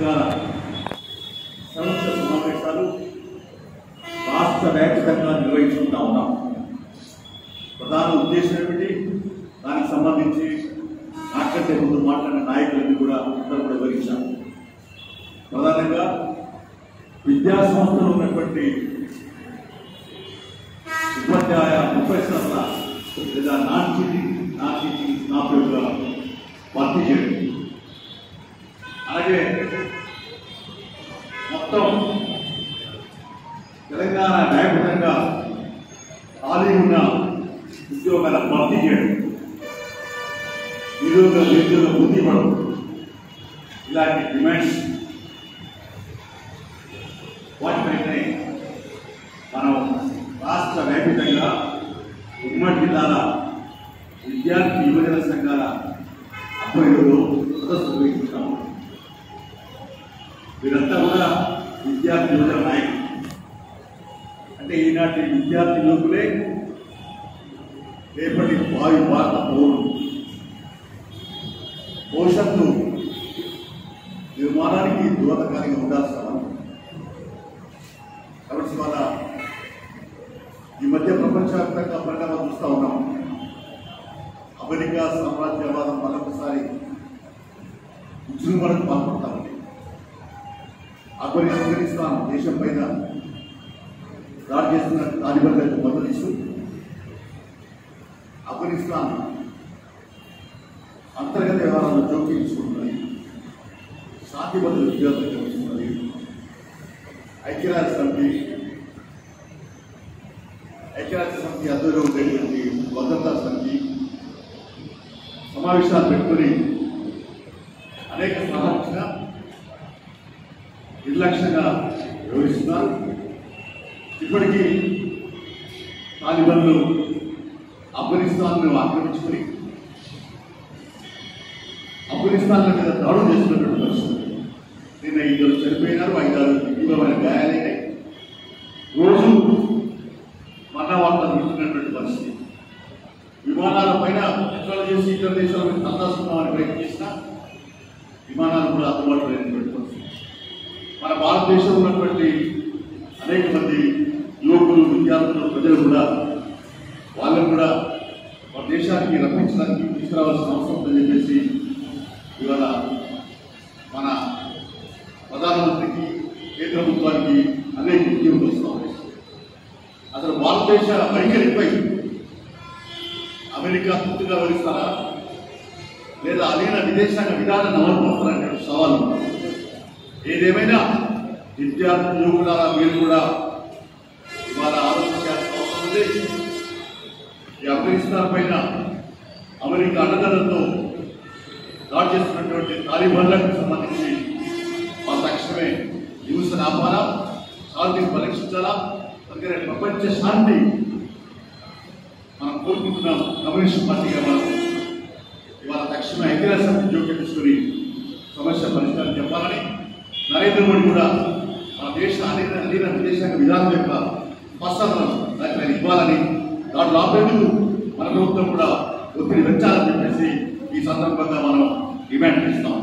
సంఘాల సంస్థ సమావేశాలు రాష్ట్ర వ్యాప్తంగా నిర్వహించుకుంటా ఉన్నాం. ప్రధాన ఉద్దేశం ఏమిటి? దానికి సంబంధించి నాకంటే ముందు మాట్లాడిన నాయకులన్నీ కూడా అందరూ కూడా వివరించారు ప్రధానంగా విద్యా సంస్థలో ఉన్నటువంటి ఉపాధ్యాయ ప్రొఫెసర్ల లేదా non teaching non teaching staff యొక్క భర్తీ తెలంగాణ వ్యాప్తంగా ఖాళీ ఉన్న ఉద్యోగాల భర్తీ చేయడం నిరుద్యోగ నిరుద్యోగ వృద్ధి ఇవ్వడం ఇలాంటి డిమాండ్స్ వాటిపైనే మనం రాష్ట్ర వ్యాపితంగా ఉమ్మడి జిల్లాల విద్యార్థి యువజన సంఘాల అభ్యర్థులు సదస్సు నిర్వహించుకుంటాము వీరంతా కూడా విద్యార్థి యువజన ఈనాటి విద్యార్థి యువకులే రేపటి భావి భారత పౌరులు భవిష్యత్తు నిర్మాణానికి దోహదకారిగా ఉండాల్సిన కాబట్టి ఇవాళ ఈ మధ్య ప్రపంచవ్యాప్తంగా పరిణామం చూస్తూ ఉన్నాం. అమెరికా సామ్రాజ్యవాదం మరొకసారి విజృంభణకు పాల్పడతా ఉంది. అక్బరి ఆఫ్ఘనిస్తాన్ దేశం పైన దాడి చేస్తున్న తాలిబాన్లకు మద్దతు ఇస్తూ ఆఫ్ఘనిస్తాన్ అంతర్గత వ్యవహారాలను జోక్యం చేసుకుంటున్నది శాంతి భద్రత విద్యార్థులు కలుగుతున్నది ఐక్యరాజ్య సమితి ఐక్యరాజ్య సమితి ఆధ్వర్యంలో ఉండేటువంటి భద్రతా సమితి సమావేశాలు పెట్టుకొని అనేక సమావేశంగా నిర్లక్ష్యంగా వ్యవహరిస్తున్నారు. ఇప్పటికీ తాలిబన్లు ఆఫ్ఘనిస్తాన్ను ఆక్రమించుకుని ఆఫ్ఘనిస్తాన్ మీద దాడులు చేస్తున్నటువంటి పరిస్థితి. నిన్న ఇద్దరు చనిపోయినారు ఐదారు తీవ్రమైన గాయాలైనాయి. రోజు మరణ వార్తలు వింటున్నటువంటి పరిస్థితి. విమానాల పైన పెట్రోల్ చేసి ఇతర దేశాల మీద తరలిస్తున్నామని ప్రయత్నించినా విమానాలు కూడా అందుబాటులో లేనటువంటి పరిస్థితి. మన భారతదేశంలో ఉన్నటువంటి అనేక మంది యువకులు విద్యార్థులు ప్రజలు కూడా వాళ్ళని కూడా మన రప్పించడానికి తీసుకురావాల్సిన అవసరం ఉందని చెప్పేసి ఇవాళ మన ప్రధానమంత్రికి కేంద్ర ప్రభుత్వానికి అనేక ఉద్యోగులు వస్తూ అసలు భారతదేశ వైఖరిపై అమెరికా పూర్తిగా వహిస్తారా లేదా అలీన విదేశాంగ విధానం అమలుపరుస్తారనే సవాలు ఏదేమైనా విద్యార్థులు కూడా మీరు కూడా ఇవాళ ఆలోచించాల్సిన అవసరం ఉంది. ఈ అఫ్ఘనిస్తాన్ పైన అమెరికా అండదండలతో దాడి చేస్తున్నటువంటి తాలిబాన్లకు సంబంధించి మా తక్షణమే హింసను ఆపాలా శాంతిని పరీక్షించాలా అందుకనే ప్రపంచ శాంతి మనం కోరుకుంటున్నాం. కమ్యూనిస్ట్ పార్టీగా మనం ఇవాళ తక్షణ ఐక్యరాజ్య సమితి జోక్యం తీసుకుని సమస్య పరిష్కారం చెప్పాలని నరేంద్ర మోడీ కూడా మన దేశ అనేక అనేక విదేశాంగ విధానం యొక్క స్పష్టతను దానికి ఇవ్వాలని దాంట్లో ఆపేందుకు మన ప్రభుత్వం కూడా పెంచాలని చెప్పేసి ఈ సందర్భంగా మనం డిమాండ్ చేస్తాం.